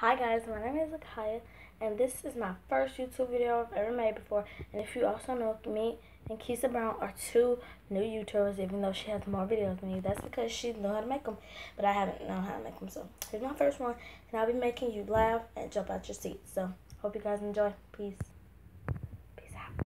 Hi guys, my name is Zakiya, and this is my first YouTube video I've ever made before. And if you also know, me and Kisa Brown are two new YouTubers, even though she has more videos than me. That's because she knows how to make them, but I haven't known how to make them. So here's my first one, and I'll be making you laugh and jump out your seat. So hope you guys enjoy. Peace.